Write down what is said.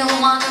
有吗？